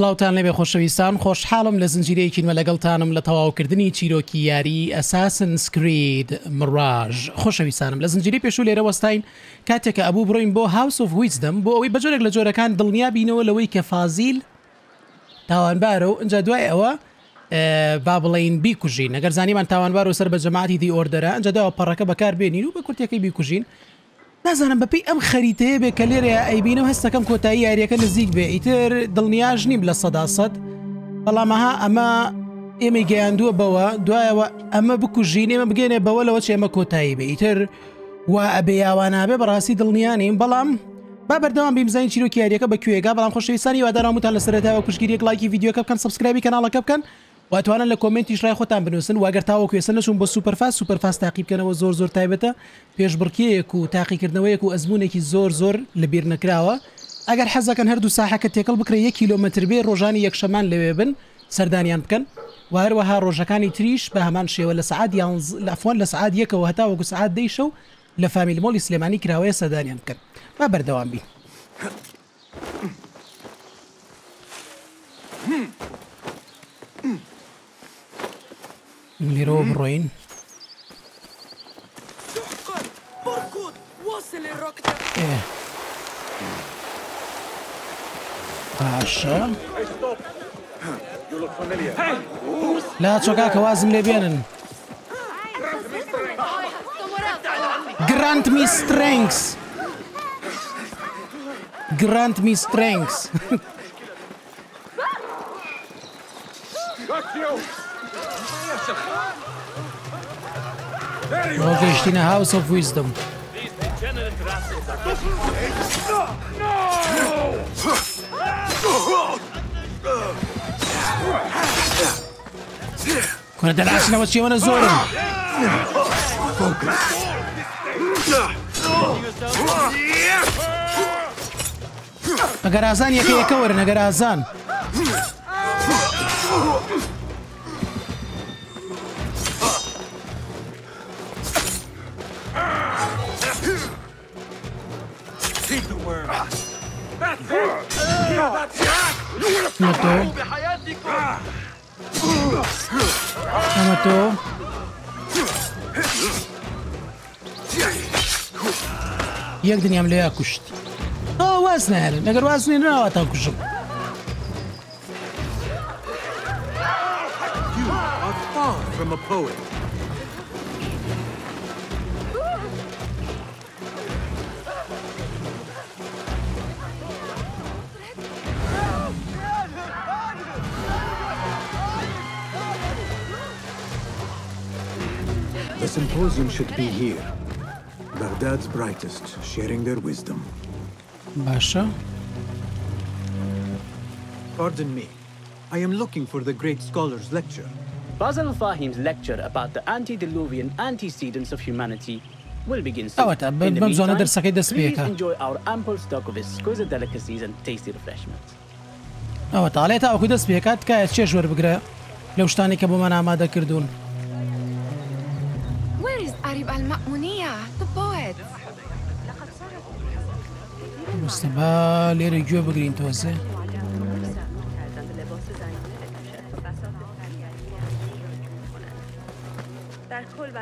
سلااوان لەبێ خۆشەویستان. خۆشحاڵم لە زنجیرەیەکینمە لەگەڵتانم لە تەواوکردنی چیرۆکی یاری ئەساسن سکرید مڕاژ خۆشەویستانم. لە زنجیری پێش و لێرە وەستین کاتێکە ئەبوو بڕۆین بۆ هاوس of ویزدەم بۆ ئەوەی بەجۆرێک لە جۆرەکان دڵنیا بینەوە لەوەی کە فازیل تاوانبارە و اینجا دوای ئەوە با بڵین بیکوژین. ئەگەر زانیمان تاوانبار و سەر بە جەماعتی دی ئۆردەرە ئەنج داوە پەڕەکە بەکار بێنین و بە کورتەکەی بیکوژین. نازانم بەپی ئەم خەریتەیە بێ کە لێرە ئەیبینە هەستەکەم کۆتایی یاریەکە نزیک بێ. ئیتر دڵنیاژ نیم لە سەداسەد بەڵامەها ئەمە ئێمە گەیاندووە بەوە دوایەوە ئەمە بکوژین ئێمە بگەێنێ بەوە لەوە چ ئێمە کۆتایی بێ. ئیتر وا ئەبێ یاوانابێ بەڕاستی دڵنیانیم. بەڵام با بەردەوام بیمزین چیرۆکی یاریەکە بە کوێگا. بەڵام خۆشەویستانی وادارامتان لە سەرەتاوە کوشگیریەک لایکی یددیوکە بکەن سبسکرایبی کەناڵەکە بکەن. واتوانن لە کمنتی ڕای خۆتان بنووسن واگەر تاوە کوێسە نەچون بۆ سوپەرفاس سوپەرفاس تاقیبکەنەوە زۆر زۆر تایبەتە. پێشبڕکیەک و تاقیکردنەوەیەک و ئەزمونێکی زۆر زۆر لەبیر نەکراوە. ئەگەر حەزەکەن هەردوو ساحەکە تێکەڵ بکرێ یە کیلومتر بێ ڕۆژانی یەکشەمان لەوێ بن سەردانیان بکەن. وهروەها ڕۆژەکانی تریش بە هەمان شێوە لە سعات لەفۆن لە سعات یەکەوە هەتا وەکو سعات دەیشە و لە فامیل مۆلی سلێمانی کراوەیە سەدانیان بکەن. با بەردەوام Miră mm. Mm-hmm. broin. Doctor, porcut, oasele rocte. Așa. Lați-o ca că oazim le bienen. Grant me strength. Grant me strength. in Christina House of Wisdom. These degenerate rascals are... No! Kuna da lashi na wacce mana zorin. Focus. Nagarazan Nagarazan. ماتو یەک دنیام لێیا کوشت ئەو واز نارن ئەگەر وازنی ناواتان کوشم far from a poet. symposium should be here. Baghdad's brightest, sharing their wisdom. Basha? Pardon me. I am looking for the great scholar's lecture. Fazil Fahim's lecture about the antediluvian antecedents of humanity will begin soon. In the meantime, please enjoy our ample stock of exquisite delicacies and tasty refreshments. ئەوە تاڵێتە ئەو دەست پێکات کە چێژوەر بگرە لەو شتانی کە بۆ من ئامادە کردوون. مستەبا لێرە گوێ بگرین تۆزێ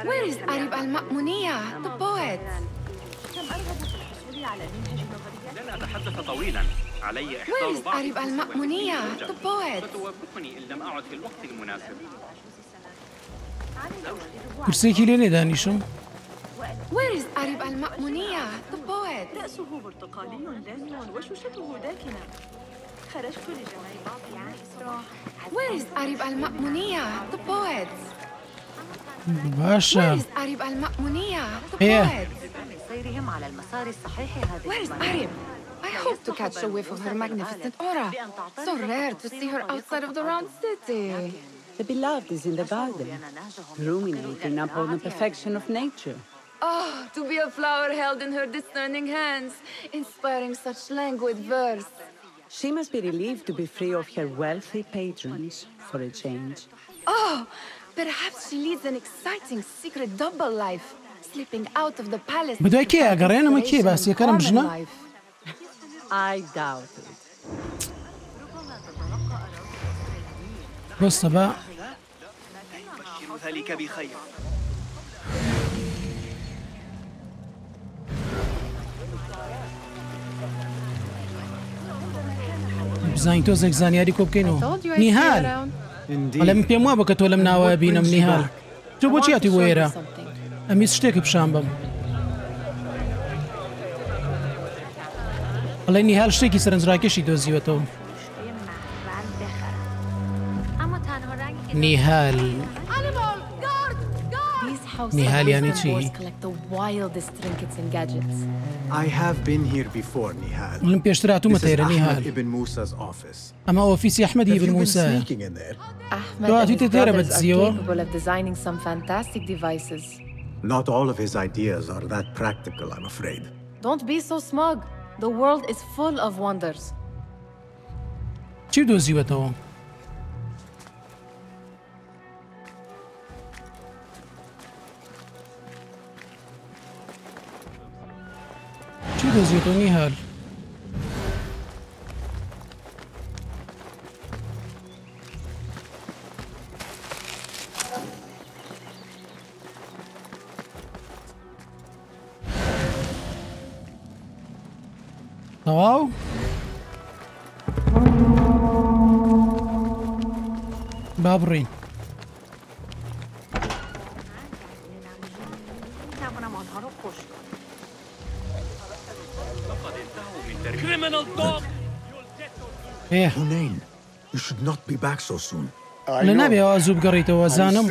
Where is Arib al Ma'muniya, the poet? لن أتحدث طويلا علي إحضار بعض the poet? ستوافقني إن لم أعد في الوقت المناسب لێ نێدانیشم Where is Arib al Ma'muniya, the poet? رأسه برتقالي لين وشوشته داكنة خرجت لجمع بعض الناس Where is Arib al Ma'muniya, the poet? Where باشە is Arib al Ma'muniya, the Yeah. poet? سيرهم على المسار الصحيح هذه Where is Arib? I hope to catch a whiff of her magnificent aura. So rare to see her outside of the round city. The beloved is in the garden, ruminating upon the perfection of nature. Oh, to be a flower held in her discerning hands, inspiring such languid verse. She must be relieved to be free of her wealthy patrons for a change. Oh, perhaps she leads an exciting secret double life, slipping out of the palace. بدوای کێ ئەگەڕێنەمە کێ باسیەکەرم بژنە I doubt it. بۆستە بە بشر ذلك بخير بزانین تۆزێک زانیاری کۆ بکەینەوە نیهال لەم پێم وا بە کە تۆ لەم ناوە بینم نیهال تۆ بۆچی هاتی بۆ ئێرە ئەمیز شتێکی پیشان بم. بەڵێ نیهال شتێکی سەرنجڕاکێشی دۆزیوەتەوە نیهال Nihal yani. I have been here before Nihal. Unë pjeshtër atë më. Ibn Musa's office. Ama ofisi Ahmed ibn Musa. Do aty të tërë is capable of designing some fantastic devices. Not all of his ideas are that practical, I'm afraid. Don't be so smug. The world is full of wonders. Çi do zivet ovo? cozido, tudo errado. ئێ هونین لە نابێەوە زوو بگەڕیتەوە زانم.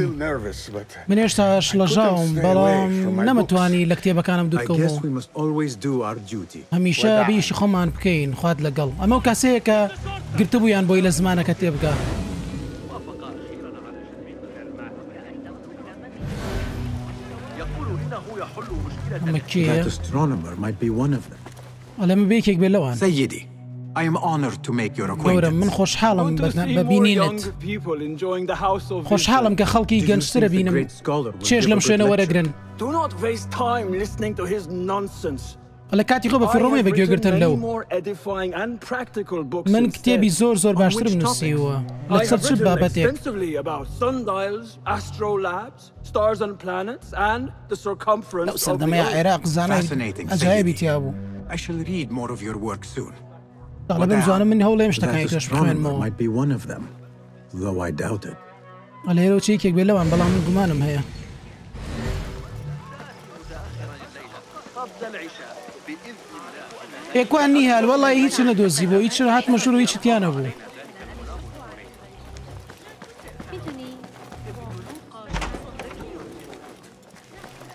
من هێشتا شلەژاوم بەڵام نەمەتوانی لە کتێبەکانم دوکەوت هەمیشە بیشی خۆمان بکەین خوات لەگەڵ. ئەمە کاسەیەکە گرتبوویان بۆی لە زمانەکە تێبگە. ئەمە کێ؟ ئەلەمە بێکێک بێ لەوان. سەیدی. I am honored to make your acquaintance. من خوش حالم ببینینت. خوش حالم که خلقی گنجتر بینم. چیش لم شوێنە وەرەگرن. Do not waste time listening to his nonsense. الا کاتی خۆ بە فڕۆمی بەگوێگرتن لو. من کتابی زور زور باشتر نووسیوە لەسەر چ بابەتێک سەردەمەیە عێراق زانای ئەجایبی تیا بوو. I shall read more of your work soon. بزانم من هەوڵێم شتەکانیش بخوێنمەوە. ئەلە هێرە چێکێک بێ لەوان بەڵام من گومانم هەیە. ێکوان نیهال وڵی هیچ نەدۆزی بۆ هیچ هات مەشور و هیچتیانە بوو.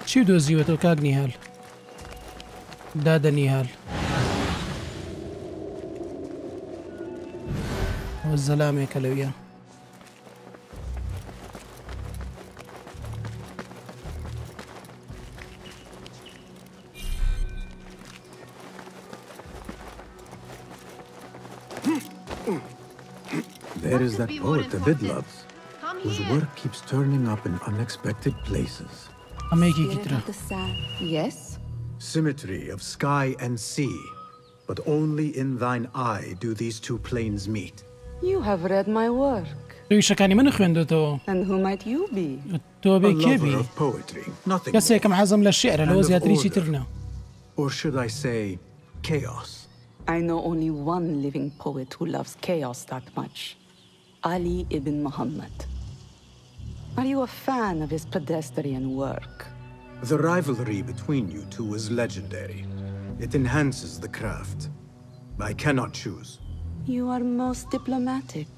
چی دۆزیوە تۆ کاک نیهال دادە نیهال. ئەوە زەلامێکە لەویە There is that poet David loves, whose work keeps turning up in unexpected places. ئەمەیەکێکی ترە Yes? Symmetry of sky and sea, but only in thine eye do these two planes meet. You have read my work. ڕویشەکانی من خوێندێتەوە And who might you be? تۆ A بێ lover کێبی of poetry, nothing more. کەسێکم حەزم لە شێعرە لەوە And of زیاتریی order. ترنە Or should I say, chaos? I know only one living poet who loves chaos that much Ali ibn Muhammad. Are you a fan of his pedestrian work? The rivalry between you two is legendary. It enhances the craft. I cannot choose. You are most diplomatic.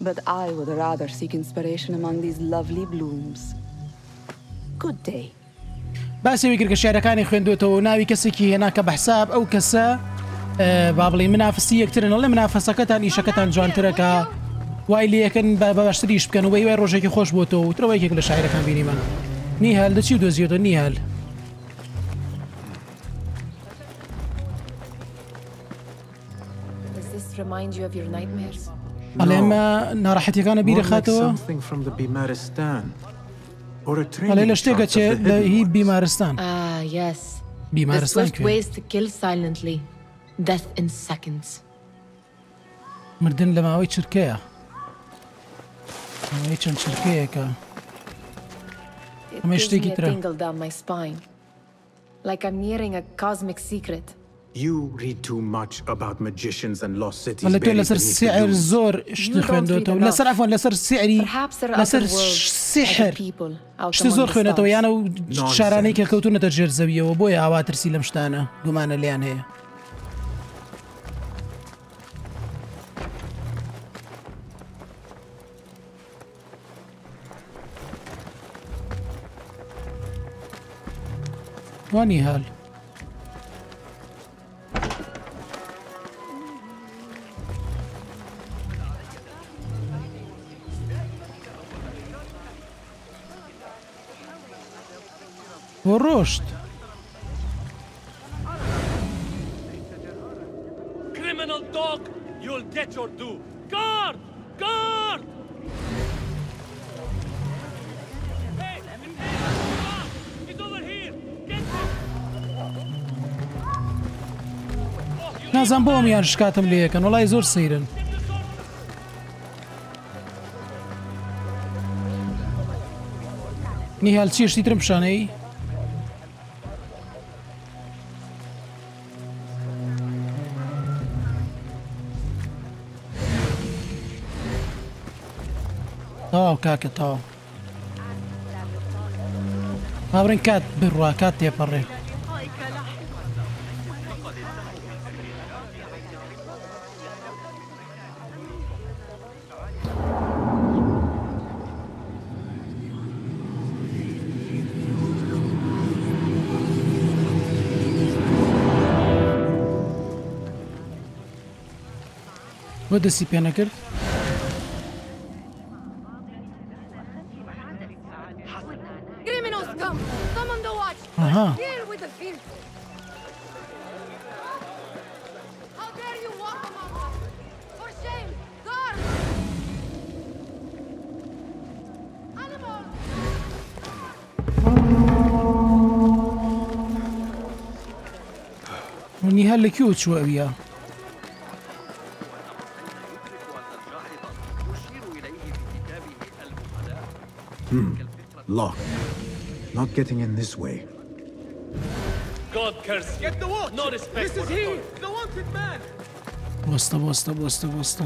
But I would rather seek inspiration among these lovely blooms. Good day. باسێوی کرد کە شارەکانی خوێندوێتەوە ناوی کەسێکی هێنا کە بەحساب ئەو کەسە ئە، با بڵێ منافسی یەکترن ئەڵێ منافەسەکەتان ئیشەکەتان جوانترەکە وای لەکەن بە باشتریش بکەن و وی ڕۆژێکی خۆش بۆتەوە و ترەوەیەک لە شاعرەکان بینیمە نیهال دەچی و دۆزیێتە نیهال Bimaristan. Or a ئەڵێ training لە شتێکە shot of چێ the لە hidden هی ones. بیمارستان Ah, yes. The بیمارستان swift کوێ ways to kill silently. Death in seconds. مردن لە ماوەی چرکەیە ئەوەی چەند چرکەیەکە It Am I gives sticky me a tra- tingle down my spine. Like I'm nearing a cosmic secret. You read too much about magicians and lost cities. ولا تو لسر سحر زور شتو خويندو لا سر عفوا لسر سحري لسر سحر. شتو زور خويندو تو؟ يعني شاراني كوتون تجر زاويه وبويا عواتر سيلم شتانا قمان اللي يعني هي واني هال Porosht. Criminal dog, you'll get your due. Guard! Guard! Na zambom janë shkatëm lekën, ola i zorë siren. Një halë që i të rëmshane i? کاکە تاو مابرن کات بڕوا کات تێپەڕێ بۆ دەستی پێ نەکرد هەر لە کیوە چوەویە لا not getting in this way God curse you. Get the watch. No respect. This is he, the wanted man. Basta, basta, basta, basta.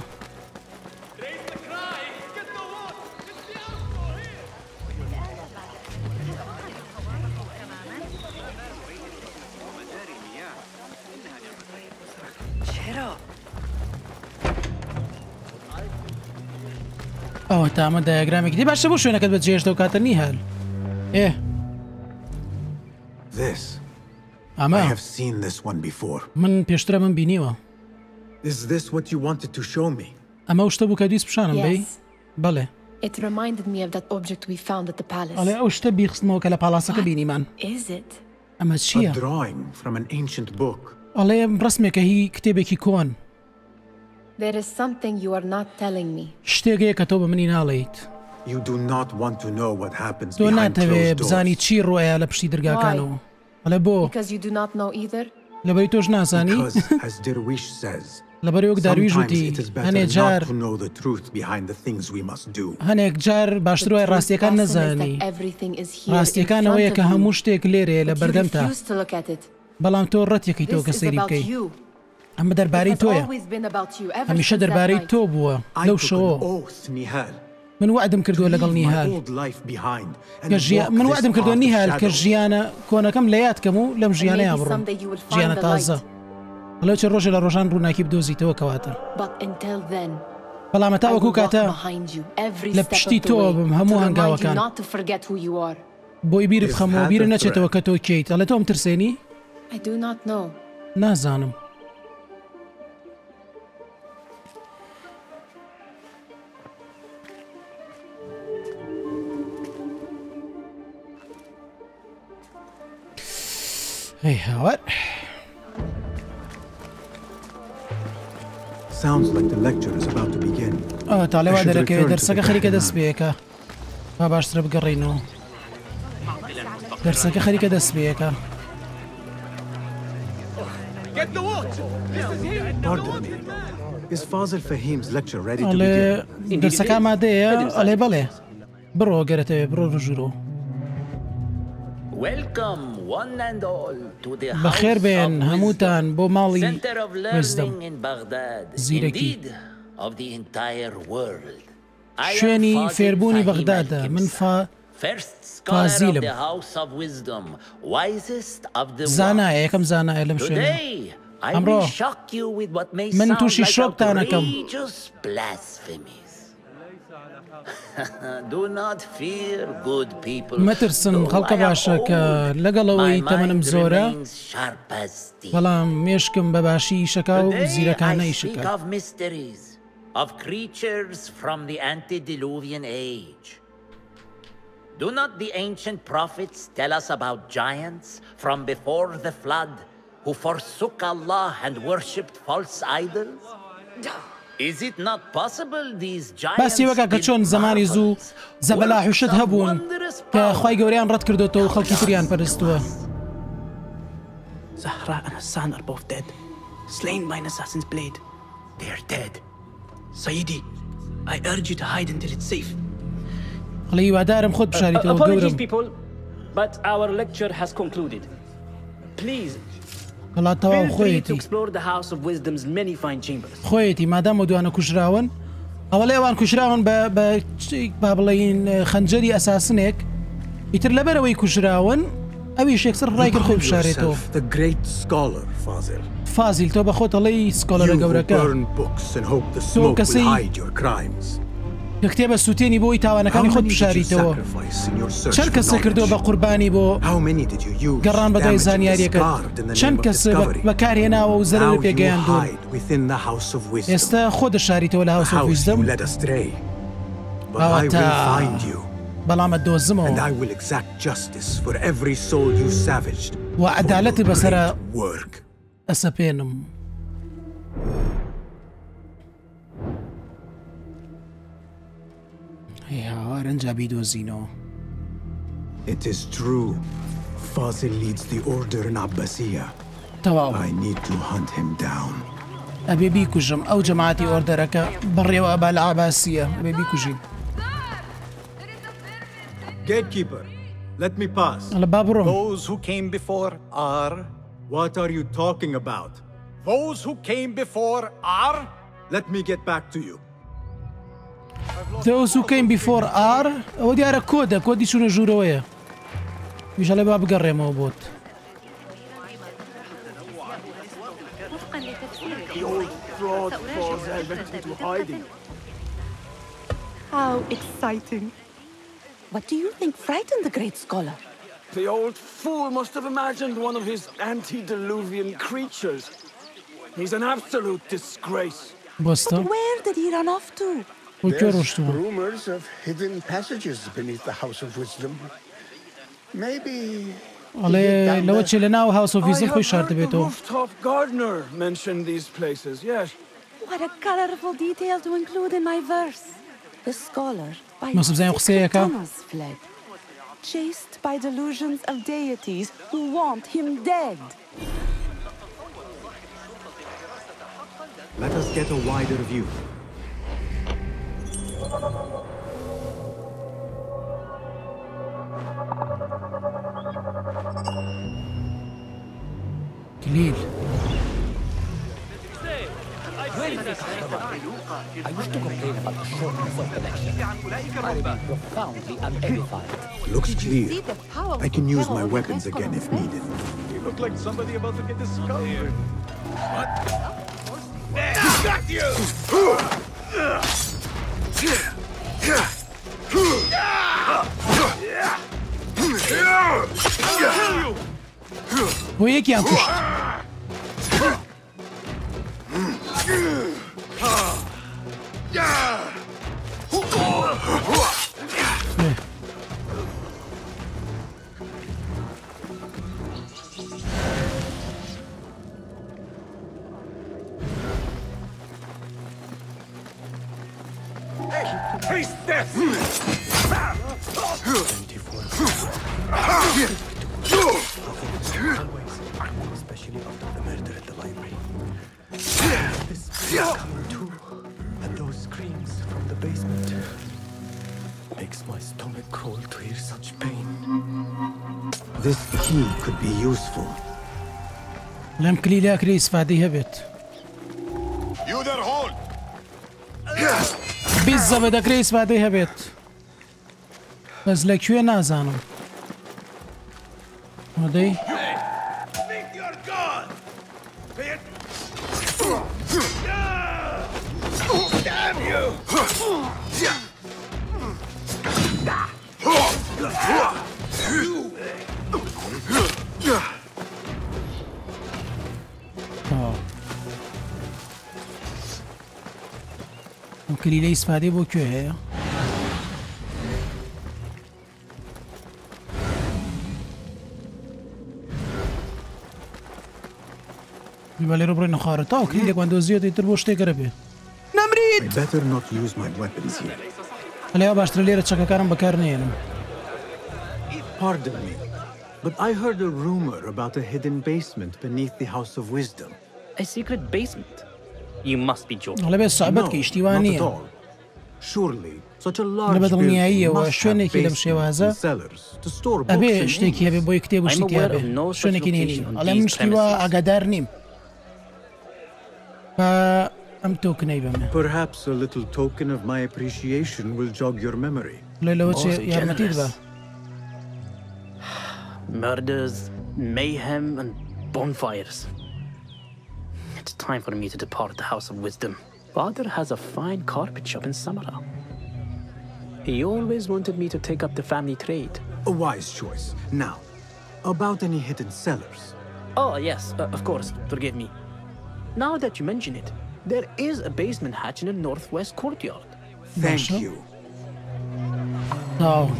تامە دایگرامێک دی. باشە بۆ شوێنەکەت بە جێشتەوە کاتە نیهال ئێ. ئەمە؟ من پێشترە من بینیوە. ئەمە شتە بوو کە دیست پیششانم بی؟ بڵێ ئەڵێ ئەو شتە بیخستمەوە کە لە پالاسەکە بینیمان. ئەمە چییە؟ ئەڵێ ڕسمێکە هی کتێبێکی کۆن. There is something you are not telling me. شتێکەیە کە تۆ بە منی ناڵیت. You do not want to know what happens تۆ ناتەوێ بزانی چی ڕۆیە لە پشتی دەرگاکانەوە. ئەلە بۆ. لەبەری تۆش نازانی؟ لەبەر وەک دارویژ وتی هەنێک جار هەنێک جار باشتر وای ڕاستیەکان نەزانی. ڕاستیەکان ئەوەیە کە هەموو شتێک لێرێ لە بەردەمتا. بەڵام تۆ ڕەتێکی تۆ کە سەیری بکەیت. ئەمە دەربارەی تۆیە هەمیشە دەربارەی تو بووە لو شو. من وعدم کردووە لەگەڵ نیهال من وعدم کردو نیهال کە ژیانە کۆنەکەم لە یادکەم و لەم ژیانەیە بڕم ژیانە تازە لەو چ ڕۆژە لە ڕۆژان ڕووناکی بدۆزیتەوە کەواتە بەڵامە تا وەکو کاتە لە پشتی تۆ بم هەموو هەنگاوەکان بۆی بیر بخەمەوە بیرە نەچێتەوە کە تۆ کیت. ئەڵێ تۆم ترسێنی نازانم Hey, what? Sounds like the lecture is about to begin. Oh, طالع وعد لك درسك خلي كده سبيكة. ما باش ترب قرينو. درسك خلي كده سبيكة. Get the watch. This is him. Pardon me. Is Fazil Fahim's lecture ready to begin? درسك ما ده. عليه بله. برو قريته برو رجلو. بخير بين هاموتان بومالي وزدم زيركي شويني فيربوني بەغدادا من فا فازیلم. زانایە یەکەم زانایە لەم شويني امرو من توشي تووشی كم مەترسن Though خەڵکە I am باشە کە old, لەگەڵەوەی my تەمەنم mind زۆرە remains sharp as steel. بەڵام مێشکم بە باشی شەکا و Today زیرەکانەی I speak شکا of mysteries, of creatures from the antediluvian age. Do not the ancient prophets tell us about giants from before the flood who forsook Allah and worshipped false idols? Is it not possible these giants باسی وەکە کە چۆن زمانی زوو زەبەلا حوشت هەبوون کە? خی گەوریان ڕەت کردوەوە و خەڵکی تریان پەرستووە Zahra and Hassan are both dead, slain by an assassin's blade. They're dead. Saidi, I urge you to hide until it's safe. هەڵی هیوادارم خۆت بشاریتەوە گەورم people, but our lecture has concluded. Please, وڵاتەوە خۆیەتی. خۆیەتی مادام و دوانە کوژراون. ئەوە لێوان کوژراون با بڵین خەنجەری ئەساسنێک. ئیتر لەبەرەوەی کوژراون ئەوی شێکسەر ڕایگر خۆی بشارێتەوە. فازیل تۆ بە خۆتەڵی سکۆلەرە گەورەکە. کەسی کە کتێبە سووتێنی بۆی تاوانەکانی خۆت بشاریتەوە چەند کەسە کردو بە قوربانی بۆ گەڕان بەدای زانیاریەکە چەند کەس بەکارهێناوە و زەر پێگەیان ئێستا خۆ دەشاریتەوە لە آواتا بەڵامە دۆزمەوە و عدالەتی بەسرە ئەسەپێنم. بەسەرە great work. ئەسەپێنم هاوارەنجابی دۆزینەوە It is true. Fazil leads the order in Abbasiyah. تەواو I need to hunt him down. ئەبێ بیکوژم ئەو جەماعتی ئۆردەرەکە بڕێوە ئەبا لە ئاباسیە ئەبێ بیکوژین Gatekeeper, let me pass. ئەلە با بڕۆم Those who came before are. What are you talking about? Those who came before are. Let me get back to you. Those who came before are... Ovdje je kode, kodi su ne žuroje. Mi želimo abgaremo obot. How exciting. What do you think frightened the great scholar? The old fool must have imagined one of his antediluvian creatures. He's an absolute disgrace. But where did he run off to? Ученушство. rumors of hidden passages beneath the House of Wisdom. Maybe... Ale lewacele now the rooftop gardener mention these places, yes. What a colorful detail to include in my verse. The scholar, by Thomas fled. Chased by delusions of deities who want him dead. Let us get a wider view. Khalil. I used to complain about the shortness of. I. Looks clear. I can use my weapons again if needed. You look like somebody about to get discovered. What? Got you! Bu iyi ki yapmış. Ha! Ya! Ha! Especially after the murder at the library. This coming too. and those screams from the basement makes my stomach crawl to hear such pain. This key could be useful. You there, hold! بيزا بيتزا بدەکری ئیسپادەی هەبێت بەس لەکوێ نازانو. ودي کلیلە ئیسفادی بۆ کوێ هەیە بە لێرە بڕێ نەخوارەتەوە کلیلێکوان دۆزیێتی تر بۆ شتێکەرە بێ I better not use my weapons here. لێ باشتر لێرە چەکەکارم بەکار نێنم Pardon me, but I heard a rumor about a hidden basement beneath the House of Wisdom. A secret basement? You must be joking. غالبا الصعوبات كاجتوانية لبدل نهائية وشوني كي لم شوازا أبي شتيكي أبي بو يكتب شتيكي أبي شوني كي نيني على من شتيوا أقدار نيم فا أم توك نيبا Perhaps a little token of my appreciation will jog your memory. لولا وش يا متيد با Murders, mayhem and bonfires. time for me to depart the House of Wisdom. Father has a fine carpet shop in Samarra. He always wanted me to take up the family trade. A wise choice. Now, about any hidden cellars. Oh, yes, uh, of course. Forgive me. Now that you mention it, there is a basement hatch in the northwest courtyard. Thank you. Now,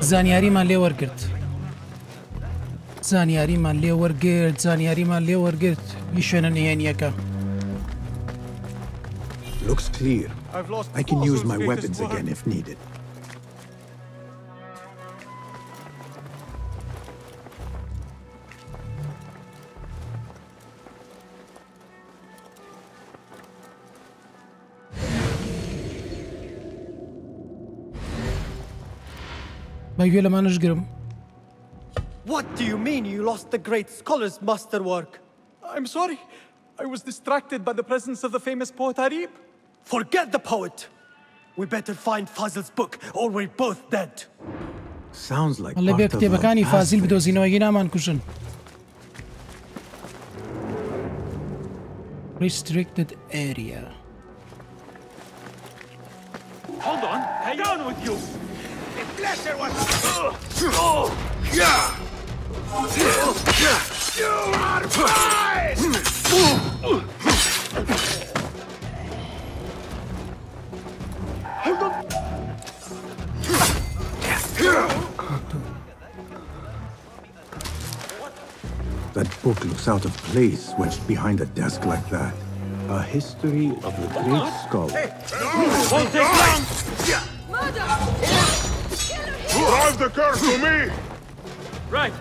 Zaniari لێ Zaniari زانیاریمان Zaniari وەرگرت Looks clear. I can use my weapons again if needed. What do you mean you lost the great scholar's masterwork? I'm sorry. I was distracted by the presence of the famous poet Arib. Forget the poet! We better find Fazil's book or we're both dead. Sounds like لە بێ part of کتێبەکانی a فازیل passage. بدۆزینەوەگی نامان کوژن Restricted area Hold on! Down with you! The pleasure was... Oh! Yeah! You are mine! That book looks out of place wedged behind a desk like that. A history of the great scholar. Won't take long! Drive the car to me! Right!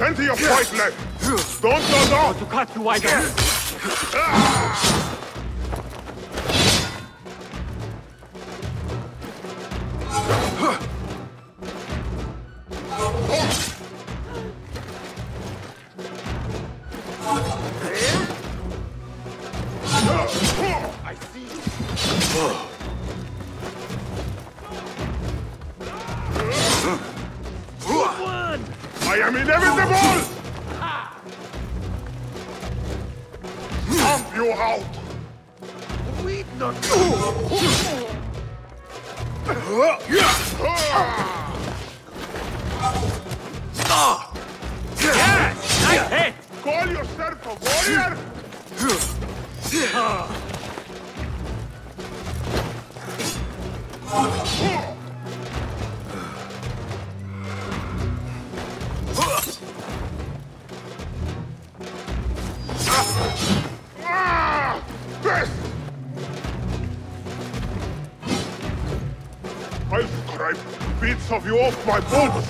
Plenty of fight left! Don't go down! To cut you! I my boobs!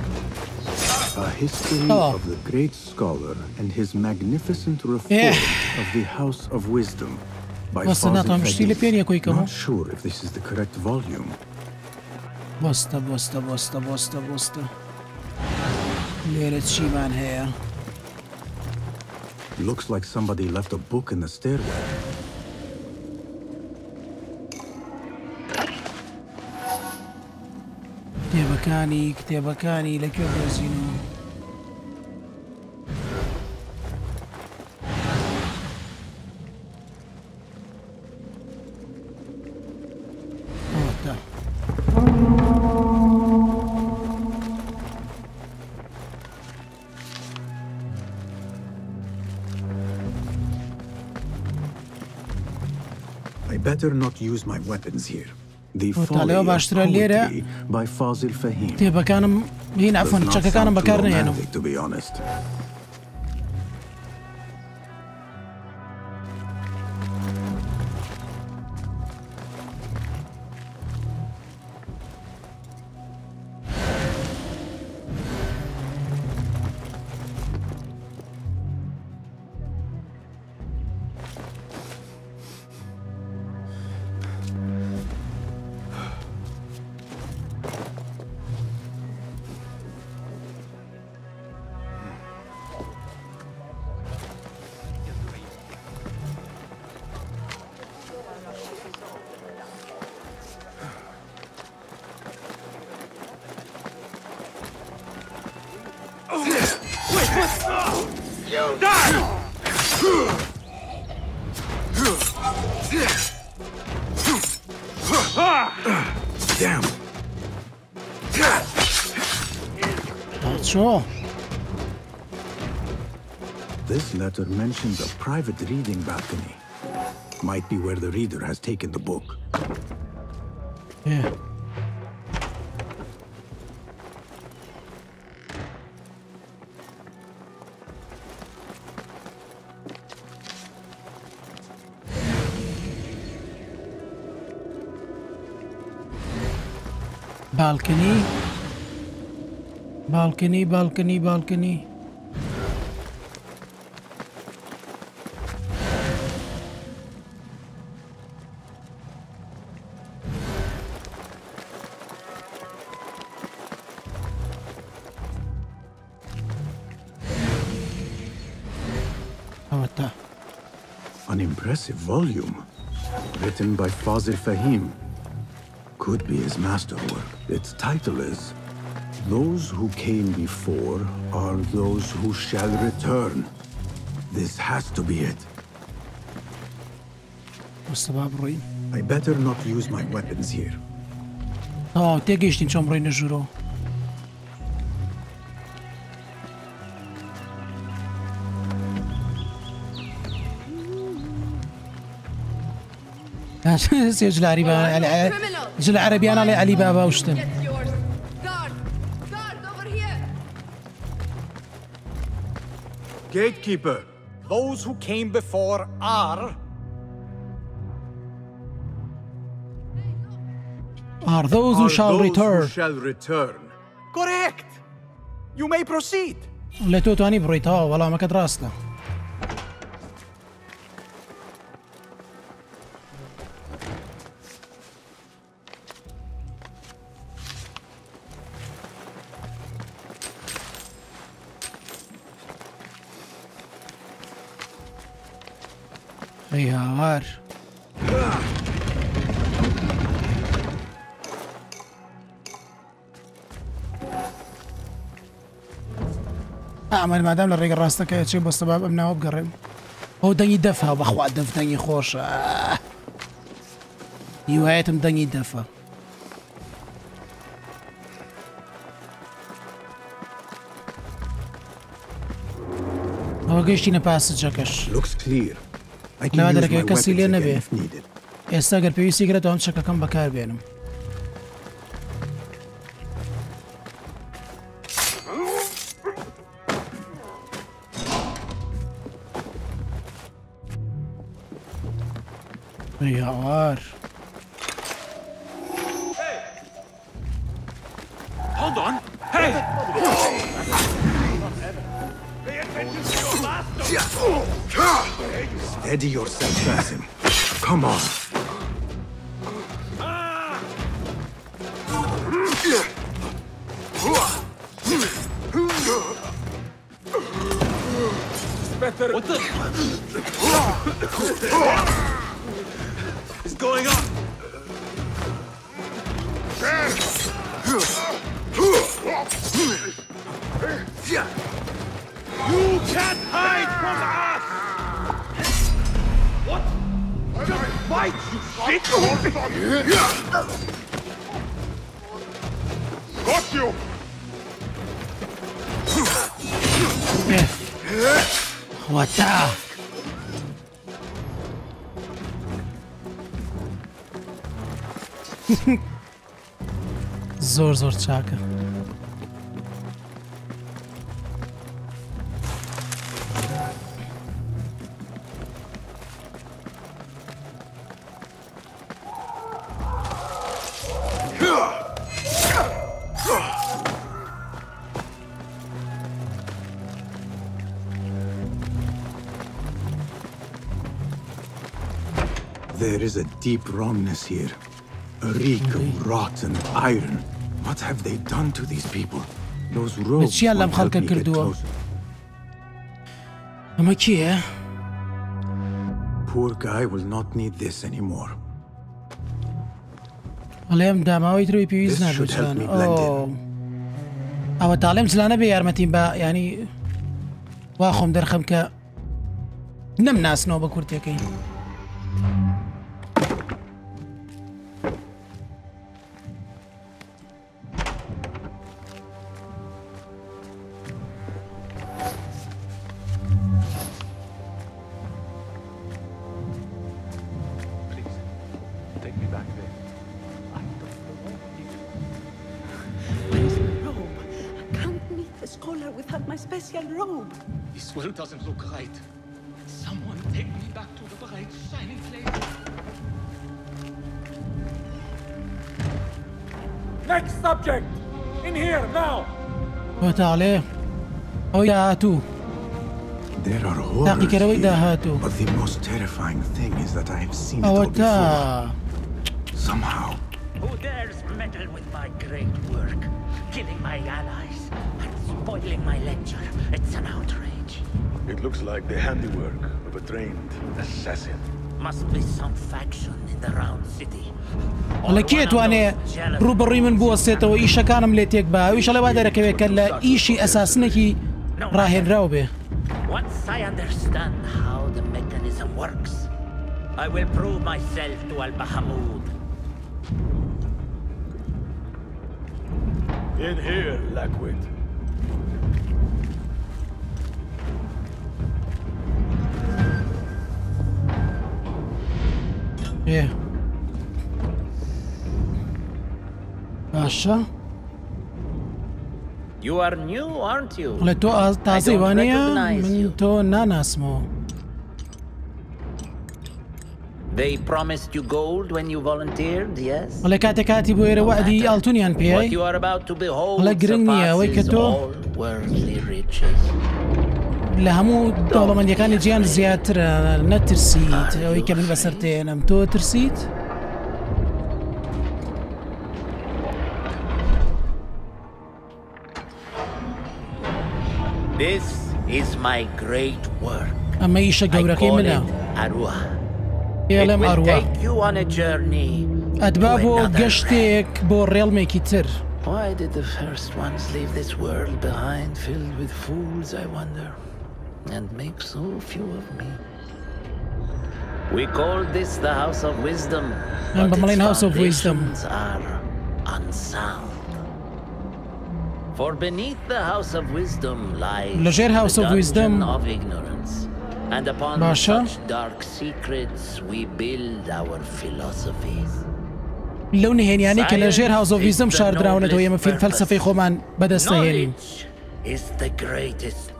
A history Oh. of the great scholar and his magnificent reform Yeah. of the House of Wisdom by What's the Fazil name? I'm still Fahim. a penny, quick, Not huh? sure if this is the correct volume. بوسطه بوسطه بوسطه بوسطه بوسطه ليلة شيبان هي Looks like somebody left a book in the stairwell. کتێبەکانی کتێبەکانی لەکوێ دۆزینەوە better not use my weapons here. The Folly of Poetry by Fazil Fahim. كانم هنا عفوا تشكا كانم بكارنا هنا. To be honest. Sure. This letter mentions a private reading balcony. Might be where the reader has taken the book. Yeah. Balcony. Balcony, balcony, balcony. An impressive volume, written by Fazil Fahim. Could be his masterwork. Its title is Those Who Came Before Are Those Who Shall Return. This has to be it. مستبا بڕۆین I better not use my weapons here. تەواو تێگەیشتین چۆم ڕۆینە ژوورۆ سێ لاری جل عربیان لێ علی بابا وشتن Gatekeeper, those who came before are. are those who Are shall those return Who shall return. Correct! You may proceed. لە تۆ توانی بڕیتەوە وەڵامەکەت ڕاستە ئەی هاوار ئەمەل مادام لە ڕێگە ڕاستەکە چێ بۆ سەباب ئەم ناوە بگەڕێم ئەو دەنگی دەفا بەخوا دەف دەنگی خۆشە هیوایەتم دەنگی دەفە ئەوە گەشتی Looks clear. I can لەوا use my دەرەکەی کەسی لێ weapons again نەبێ if needed. ئێستا گەر پێویستی گرێت ئەم چەکەکەم بەکار بێنم یاوار Hold on! Hey! Steady yourself, Basim. Come on. Better. What the? There is a deep wrongness here. A reek of rotten iron. What have they done to these people? Those rogues چیان لەم won't help خەڵکە me get کردووە closer. ئەمە کیە؟ Poor guy will not need this anymore. ئەڵێم داماوەی تروی پێویست This نابێت should help me جلانە. blend in. ئۆ. ئەوە تاڵێم جلانە بێ یارمەتیم بە وەتاڵێ ئەو یاهاتوو There are horrors تاقیکەرەوەی here, داهاتوو but the most terrifying thing is that I have seen it ئەوە all تا before. Somehow. Who dares meddle with my great work? Killing my allies and spoiling my lecture. It's an outrage. It looks like the handiwork of a trained assassin. لە کێتوانێ ڕوبڕی من بوەستێتەوە ئیشەکانم لێ تێک با ئەویشەڵێ وا دەرەکەوێکە لە ئیشی ئەساسنێکی ڕاهێنراو بێ In here, Lackwood. Yeah. You are new, aren't you? Ale to tazi vania. They promised you gold when you volunteered, yes? Ale kate kati ere wadi altunian pi. What you are about to behold Ale grinnia, surpasses all worldly riches. لە هەموو دەوڵەمەندیەکانی جیان زیاترە نەترسیت ئەوەی کە من بەسەر تێنم تۆ ترسیت؟ This is my great work. ئەمە ئیشە گەورەکەی منە a journey ئەدبا بۆ گەشتێک بۆ ڕێڵمێکی تر Why did the first ones leave this world behind filled with fools, I wonder, and make so few of me? We call this the House of Wisdom, And but the its main House of Wisdom. foundations are unsound. For beneath the House of Wisdom lies لەژێر House the of Wisdom dungeon of ignorance, and upon باشە. such dark secrets we build our philosophies. لەو نهێنیانەی کە لە ژێر هاوز ویزم شاردراونەتەوە ئێمە فیلم فەلسفەی خۆمان بەدەستەهێنین Knowledge is the greatest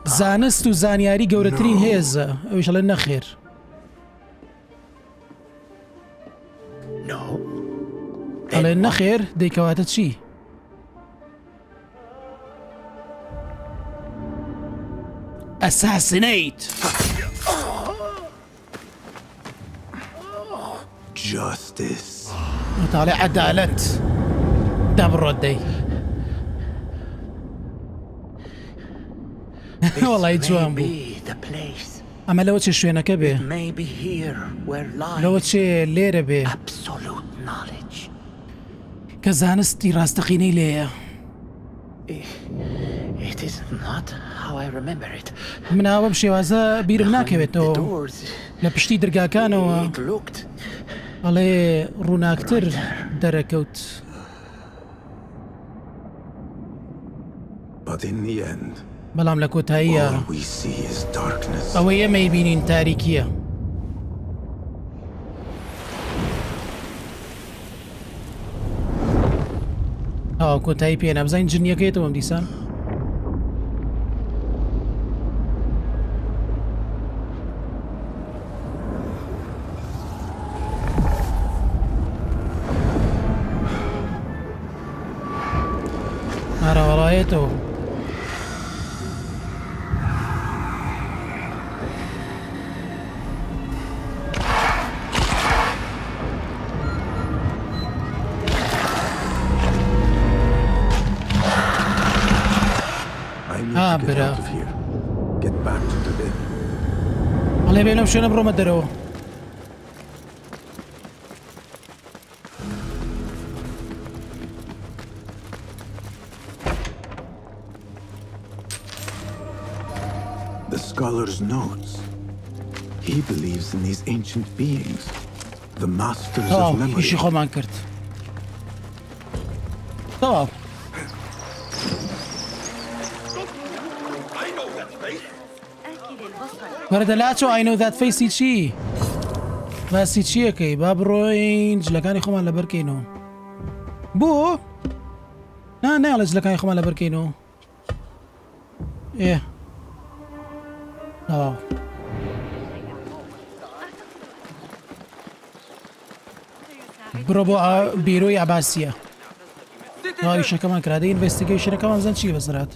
زانست و زانیاری گەورەترین هێزە ئەویشڵێ نەخێر. ئەڵێ نەخێر دەیکەواتە چی؟ assassinate. Justice. وطالع عدالة دبر الدين وڵی جوان بوو ئەمە لەوە چه شوێنەکە بێ لەوە چێ لێرە بێ کە زانستی ڕاستەقینەی لێیە مناوەم شێوازە بیرم ناکەوێتەوە لە پشتی درگاکانەوە ئەڵێ ڕووناکتر دەرەکەوت. But in the end, بلام لكوتاية أو إيه ميبينين تاريكيا أو كوتاية بيان ابزاين جنية كيتو ومديسان اراه رايتو The scholar's notes. He believes in these ancient beings, the masters of memory. Oh, خۆمان کرد تەواو وەرەدە لاچۆ ئاینە دات فەیسی چی باسی چیەکەی با بڕۆین جلەکانی خۆمان لە بەرکەینەوە بۆ نا ناڵە جلەکانی خۆمان لە بەرکەینەوە ئێ بڕۆ بۆ بیرۆی عباسیە ئیشەکەمان کرادە ئینڤستیگەیشنەکەمان زەن چی بەسرات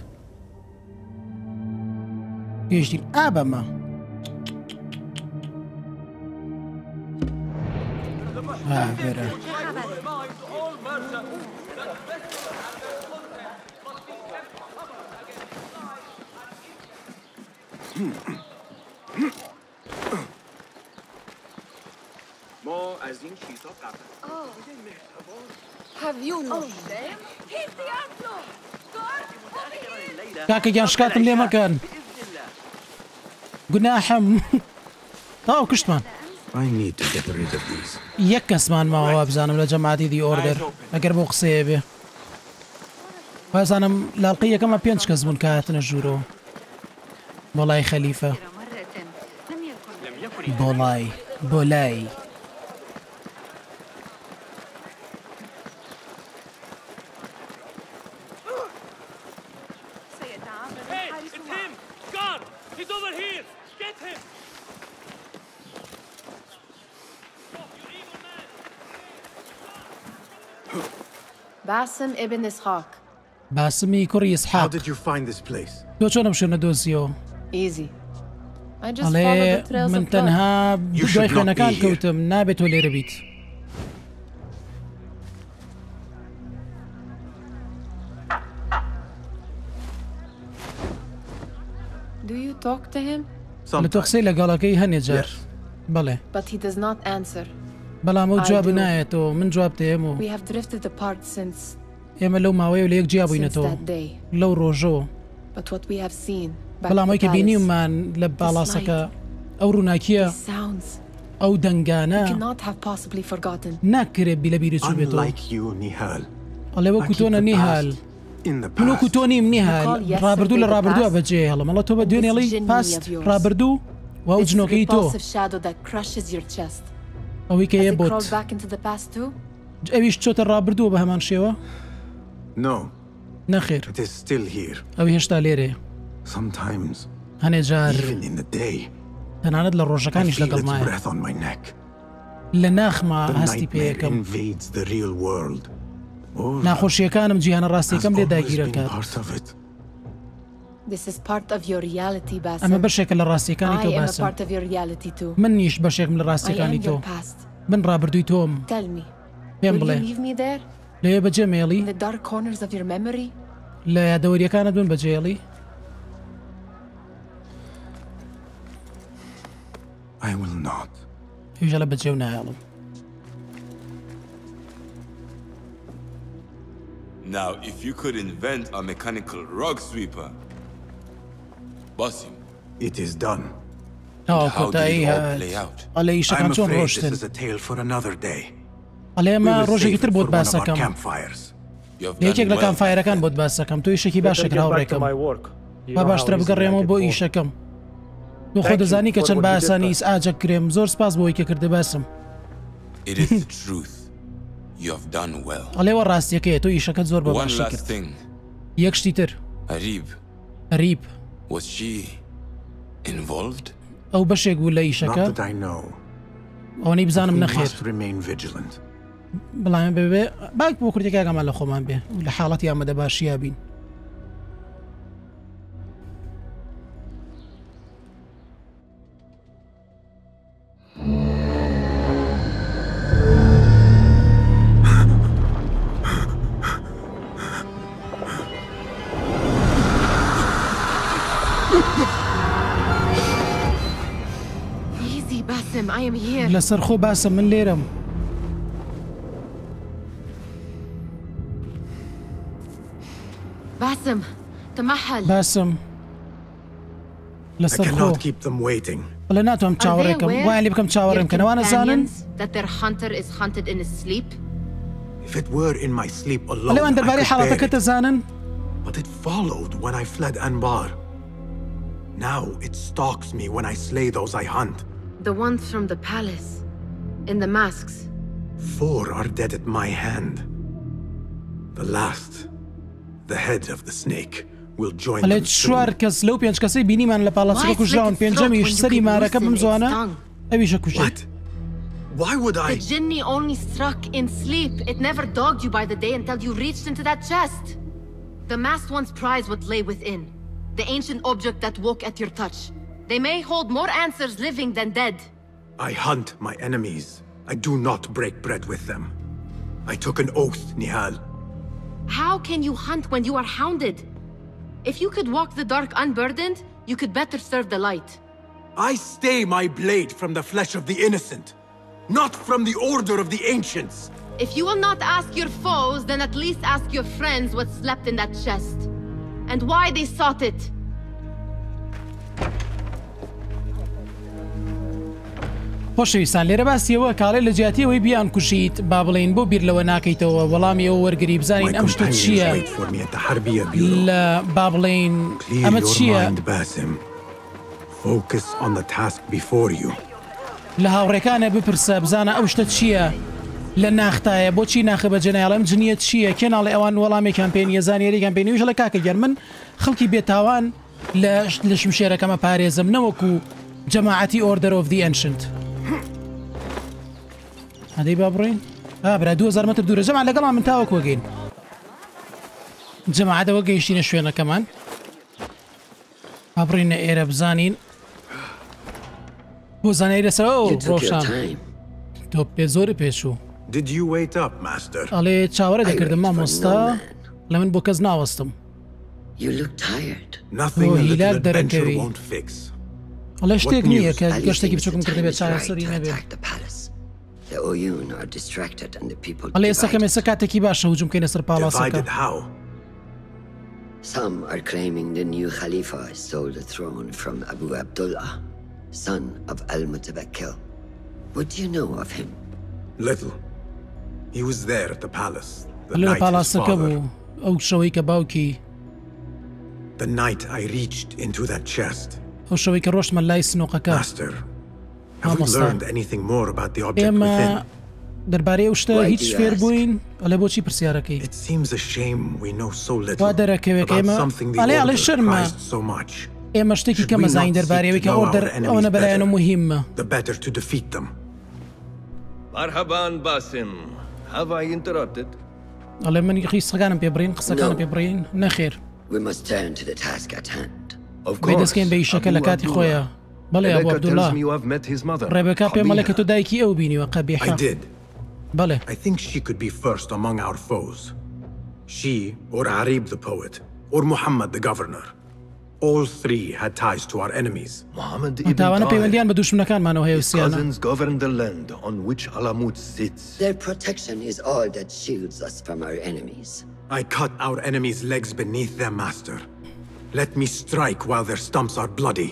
گەشتین ئابەمە ئابرە ما از این چیزا قبل Have you no کاکە گیان شکاتم لێ مەکەن گوناحەم تاو کشتمان I need to get rid of these. یەک کەسمان ماوە بزانم لە جەماتی دی ئۆردر ئەگەر بۆ قسەیە بێ بازانم لاڵقی یەکەمە پێنج کەس بوون کاتنە ژوورەوە بۆڵای خەلیفە بۆڵای Hey, باسم ابن إسحاق باسمي كوري إسحاق تو شلون مشينا دوسيو ايزي علي من تنها بدوي خنا كان كوتم نابت ولا ربيت Do you talk to him? لتوخسي لقالك هنجر بله But he does not answer. بەڵام ئەو جواب نایەتەوە. من جواب دەێم و ئێمە لەو ماوەی و لە یەک جیا بووینەتەوە لەو ڕۆژەوە. بەڵامەوەی کە بینیمان لە باڵاسەکە. ئەو ڕووناکیە ئەو دەنگانە ناکرێت بی لە بیرە چوو بێتەوە ئەڵێ وەکو تۆنە نیهال. پلوکو تۆ نیم نیهال. ڕابردوو لە ڕابردووە بەجێ هەڵم. مەڵە تۆ بە دوێنێڵی پاست ڕابردوو و ئەو جنۆقی تۆ. ئەوەی کە یە بۆت. ئەویش چۆتە ڕابردووە بە هەمان شێوە؟ نەخێر ئەو هێشتا لێرێ هەنێ جار. تەنانەت لە ڕۆژەکانیش لەگەڵ مایە لە ناخما هەستی پێەکەم ناخۆشیەکانم جیهانە ڕاستیەکەم لێ داگیرەکە. ئەمە بەشێکە لە ڕاستیەکانی تۆ باسم. منیش بەشێک لە ڕاستیەکانی تۆ من ڕابردووی تۆم پێم بڵێ لێ بەجێ مێڵی لە یادەوەریەکانە دوون بەجێڵی هێژە لە بەجێو نایڵم Now, if you could invent a mechanical rug sweeper, باسی It is done. ئەلێ ئیشەکان چۆن ڕۆشتن؟ ئەلێ ئەمە ڕۆژێکی تر بۆت باسەکەم. یەکێک لە کامفایرەکان بۆت باسەکەم. تو یشێکی باشەکرااو ڕێکم با باشترە بگەڕێمەوە بۆ ئیشەکەم تو خۆ دەزانی کە چەند باسانی ئیس ئاجە کرێم. زۆر سپاس بۆی کە کردە باسم. ئەلێوە ڕاستیەکەی تۆ ئیشەکە زۆر بە یەکشتی تر. هەریب هەریب was she involved? ئەو بەشێک بوو لە Not ئیشەکە that I know. ئەوەی بزانم We نەخێر must remain vigilant. بڵام بێ باک بۆ کورتێکاگەمان لە خۆمان بێ و لە حاڵەتی ئامەدە باشییا بین Easy, Basim. I am here. لەسەر خۆ باسە من لێرم Basim, تمهل. باسم I لەسەر خۆ cannot keep them waiting. بڵێ ناتوانم Are they چاوەڕێکم aware, وایان لێ بکەم your چاوەڕێم کە نەوانە زانن companions, that their hunter is hunted in his sleep? If it were in my sleep alone, ئەلێوان I دەربارەی could bear حاڵەتەکە it. دەزانن But it followed when I fled Anbar. Now it stalks me when I slay those I hunt. The ones from the palace. In the masks. Four are dead at my hand. The last, the head of the snake, will join ئەلێ them چوار soon. کەس لەو پێنج کەسەی بینیمان لە پاڵاچەکە Why کوژراون slit its throat پێنجەمیش when you سەری could مارەکە loosen its بمزوانە tongue? ئەویشە کوژێت Why would The I? Jinni only struck in sleep. It never dogged you by the day until you reached into that chest. The masked ones prize what lay within. The ancient object that woke at your touch. They may hold more answers living than dead. I hunt my enemies. I do not break bread with them. I took an oath, Nihal. How can you hunt when you are hounded? If you could walk the dark unburdened, you could better serve the light. I stay my blade from the flesh of the innocent, not from the order of the ancients. If you will not ask your foes, then at least ask your friends what slept in that chest. And why they sought it. خۆشەویستان. لێرە باسیەوە کاڵێ لە جیاتیەوەی بیان کوشیت. با بڵین بۆ بیر لەوە ناکەیتەوە. وەڵامی ئەو وەرگری My بزانین. ئەم شتە companions چییە؟ wait for me at the Harbiya Bureau. لە با بڵین Clear ئەمە your چییە؟ mind, Basim. Focus on the task before you. لە هاوڕێکانە بپرسە بزانە ئەو شتە چییە؟ لە ناختایە. بۆچی ناخە بە جەنایڵم جنیەت چییە؟ کێناڵی ئەوان وەڵامی کامپێنی زانیێری کامپێنی وش لە کاکە گەر من خەڵکی بێتاوان لە لە شمشێرەکەمە پارێزم. نەوەکو جەماعەتی ئۆردەر of ئەدەی بابرين آه، بڕین ئا برا 2000 متر دوورە جمع لەگەڵا من تاوەک وەگەین جەماعەتەوە گەیشتینە شوێنەکەمان ئابڕینە ئێرە بزانین بۆ زانەیرەسەوە ڕۆشان تۆ پێ زۆری پێشوو ئەڵێ چاوەرە دەکردم مامۆستا لە من بۆ کەس ناوەستم هیلاک دەرەکەوی ئەڵێ شتێک نییە کە گەشتێکی بچووکم کردبێت چاسەری نەبێت. The Oyun are distracted and the people Ale ezt nekem ezt a káté kibása, úgy Divided how? Some are claiming the new Khalifa stole the throne from Abu Abdullah, son of Al-Mutawakkil. What do you know of him? Little. He was there at the palace. The night palace his father. The night I reached into that chest. Master, ئێمە دەربارەی شتە هیچ فێر بووین؟ ئەلە بۆچی پرسیارەکەی وا دەرەکەوێت ئێمەڵێ ئەڵێ شەرمە ئێمە شتێکی کە مەزانین دەربارەوەی کە ئۆدەر ئەوە بەلایەن و مهمە. مەرهەبان باسم. هەوای interrupted? ئەڵێ من یخی سەکانم پێبرین قسەکانم پێبرین نەخێر. دەستکەین بە ئیشەکە لە کاتی خۆیە بەڵێ ئەبوو Rebecca عەبدوڵڵا tells me you have met his mother. ڕێبەکە پێ مەڵێ کە تۆ دایکی ئەو بینیوە I قەبیحە did. بەڵێ I think she could be first among our foes. She, or Arib the poet, or Muhammad the governor. All three had ties to our enemies. Muhammad تاوانە پەیوەندیان بە دوشمنەکانمانەوە هەیە His وسییانە cousins govern the land on which Alamut sits. Their protection is all that shields us from our enemies. I cut our enemies' legs beneath them, master. Let me strike while their stumps are bloody.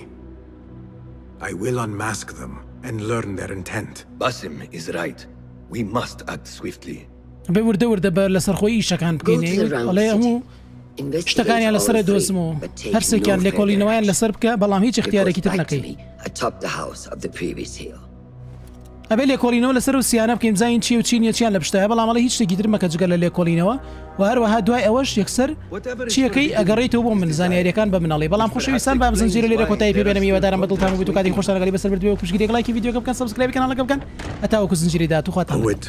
I will unmask them and learn their intent. Basim is right. We must act swiftly. بور دور دابا لسر خويا شا كان بكيني والله هو شتكاني على سر دو اسمو هرسي كان لكولينوان لسر بكا هيك اختياري كي Atop the house of the previous hill. ئەبێ لێکۆلینەوە لەسەر و سییانە بکەین زین چی و چینە چیان لە پشتە بەڵامەڵی هیچ شتێکی درمەکە جگە لە لێکۆلینەوە و هەروەها دوای ئەوەش یەکسەر چیەکەی ئەگەڕیتەوە بۆ من زانانیریەکان بە مناڵی. بەڵام خوشویستان بام زنجیر لێرە کۆتای پێبێنمی وەدارم بەدڵتان و بتوکاری خۆشتانگەری بەسەر بێ کوشگیری لایکی یددیو بکەن سبسکرایبکەن لەگە بکەن ئەتاوەکو زنجیری داتوخواتەوێت.